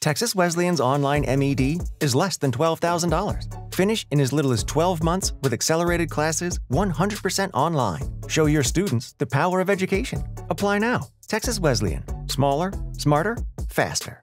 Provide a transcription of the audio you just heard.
Texas Wesleyan's online M.Ed. is less than $12,000. Finish in as little as 12 months with accelerated classes 100% online. Show your students the power of education. Apply now. Texas Wesleyan. Smaller, smarter, faster.